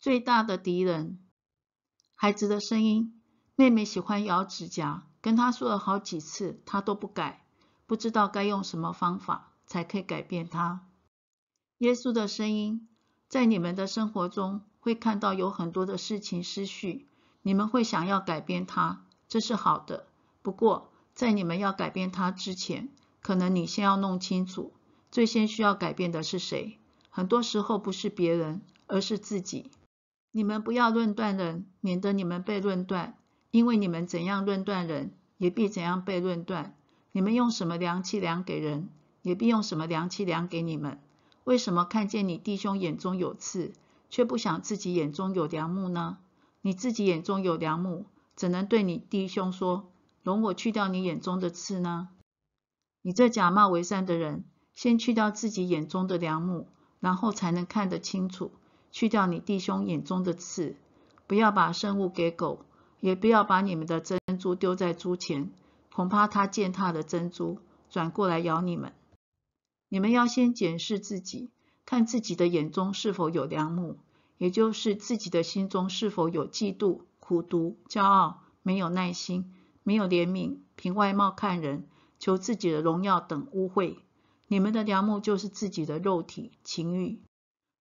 最大的敌人，孩子的声音。妹妹喜欢咬指甲，跟她说了好几次，她都不改，不知道该用什么方法才可以改变她。耶稣的声音，在你们的生活中会看到有很多的事情失序，你们会想要改变它，这是好的。不过，在你们要改变它之前，可能你先要弄清楚，最先需要改变的是谁。很多时候不是别人，而是自己。你们不要论断人，免得你们被论断。因为你们怎样论断人，也必怎样被论断。你们用什么量器量给人，也必用什么量器量给你们。为什么看见你弟兄眼中有刺，却不想自己眼中有梁木呢？你自己眼中有梁木，怎能对你弟兄说：“容我去掉你眼中的刺呢？”你这假冒为善的人，先去掉自己眼中的梁木，然后才能看得清楚，去掉你弟兄眼中的刺。不要把生物给狗。也不要把你们的珍珠丢在猪前，恐怕它践踏了珍珠，转过来咬你们。你们要先检视自己，看自己的眼中是否有良木，也就是自己的心中是否有嫉妒、苦毒、骄傲、没有耐心、没有怜悯、凭外貌看人、求自己的荣耀等污秽。你们的良木就是自己的肉体情欲。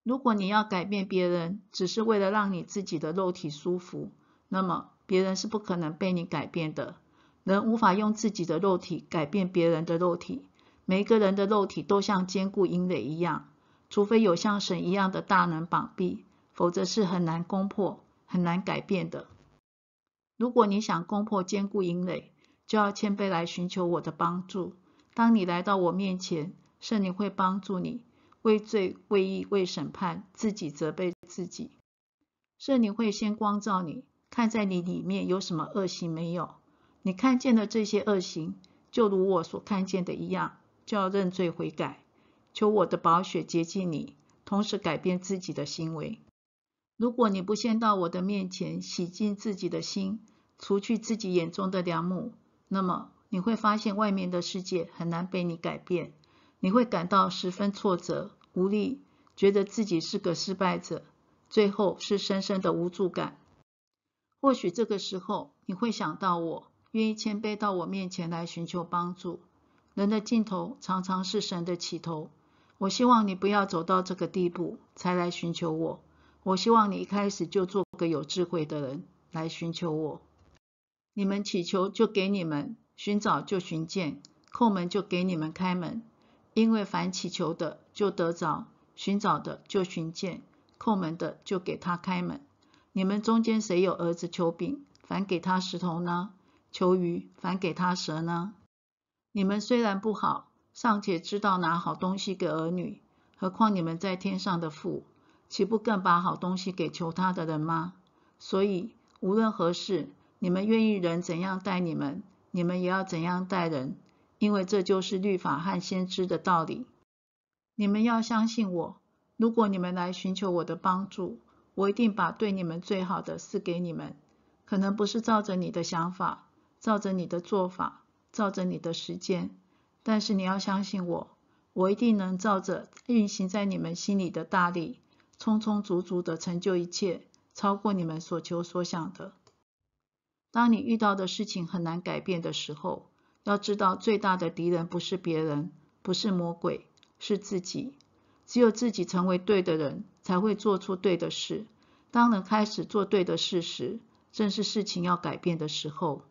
如果你要改变别人，只是为了让你自己的肉体舒服，那么。别人是不可能被你改变的，人无法用自己的肉体改变别人的肉体。每个人的肉体都像坚固营垒一样，除非有像神一样的大能绑臂，否则是很难攻破、很难改变的。如果你想攻破坚固营垒，就要谦卑来寻求我的帮助。当你来到我面前，圣灵会帮助你，为罪、为义、为审判，自己责备自己。圣灵会先光照你。看在你里面有什么恶行没有？你看见的这些恶行，就如我所看见的一样，就要认罪悔改，求我的宝血洁净你，同时改变自己的行为。如果你不先到我的面前洗净自己的心，除去自己眼中的良木，那么你会发现外面的世界很难被你改变，你会感到十分挫折、无力，觉得自己是个失败者，最后是深深的无助感。或许这个时候你会想到我，愿意谦卑到我面前来寻求帮助。人的尽头常常是神的起头。我希望你不要走到这个地步才来寻求我。我希望你一开始就做个有智慧的人来寻求我。你们祈求就给你们，寻找就寻见，叩门就给你们开门。因为凡祈求的就得着，寻找的就寻见，叩门的就给他开门。你们中间谁有儿子求饼，反给他石头呢？求鱼，反给他蛇呢？你们虽然不好，尚且知道拿好东西给儿女，何况你们在天上的父，岂不更把好东西给求他的人吗？所以无论何事，你们愿意人怎样待你们，你们也要怎样待人，因为这就是律法和先知的道理。你们要相信我，如果你们来寻求我的帮助。我一定把对你们最好的赐给你们，可能不是照着你的想法，照着你的做法，照着你的时间，但是你要相信我，我一定能照着运行在你们心里的大力，充充足足的成就一切，超过你们所求所想的。当你遇到的事情很难改变的时候，要知道最大的敌人不是别人，不是魔鬼，是自己。只有自己成为对的人，才会做出对的事。当人开始做对的事时，正是事情要改变的时候。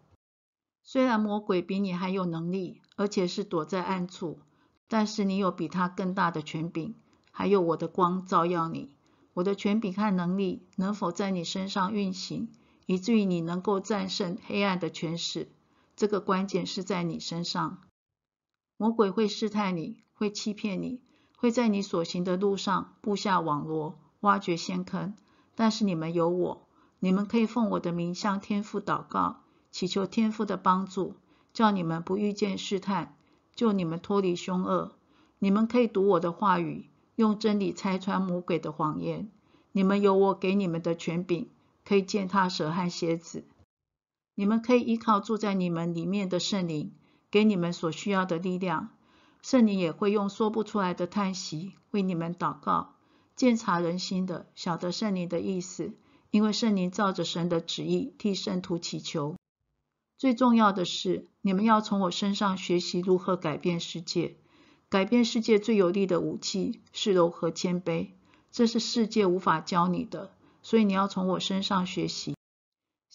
虽然魔鬼比你还有能力，而且是躲在暗处，但是你有比他更大的权柄，还有我的光照耀你。我的权柄和能力能否在你身上运行，以至于你能够战胜黑暗的权势？这个关键是在你身上。魔鬼会试探你，会欺骗你。会在你所行的路上布下网罗，挖掘陷坑。但是你们有我，你们可以奉我的名向天父祷告，祈求天父的帮助，叫你们不遇见试探，救你们脱离凶恶。你们可以读我的话语，用真理拆穿魔鬼的谎言。你们有我给你们的权柄，可以践踏蛇和蝎子。你们可以依靠住在你们里面的圣灵，给你们所需要的力量。圣灵也会用说不出来的叹息为你们祷告，鉴察人心的，晓得圣灵的意思，因为圣灵照着神的旨意替圣徒祈求。最重要的是，你们要从我身上学习如何改变世界。改变世界最有力的武器是柔和谦卑，这是世界无法教你的，所以你要从我身上学习。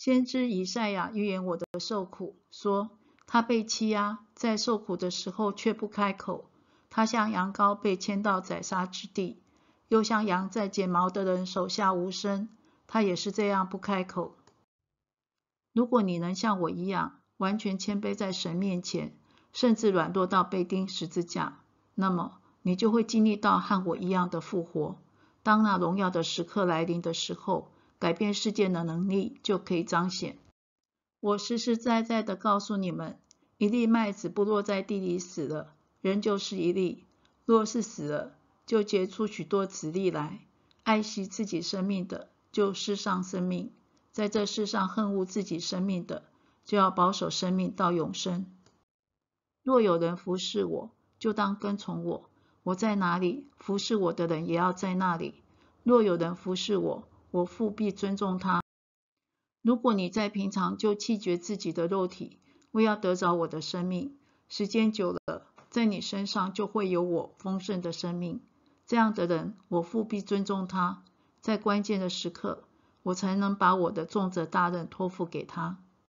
先知以赛亚预言我的受苦，说他被欺压，在受苦的时候却不开口。他像羊羔被牵到宰杀之地，又像羊在剪毛的人手下无声。他也是这样不开口。如果你能像我一样，完全谦卑在神面前，甚至软弱到被钉十字架，那么你就会经历到和我一样的复活。当那荣耀的时刻来临的时候。改变世界的能力就可以彰显。我实实在在的告诉你们：一粒麦子不落在地里死了，仍旧是一粒；若是死了，就结出许多子粒来。爱惜自己生命的，就世上生命；在这世上恨恶自己生命的，就要保守生命到永生。若有人服侍我，就当跟从我；我在哪里，服侍我的人也要在那里。若有人服侍我，我父必尊重他。如果你在平常就弃绝自己的肉体，为要得着我的生命，时间久了，在你身上就会有我丰盛的生命。这样的人，我父必尊重他。在关键的时刻，我才能把我的重责大任托付给他。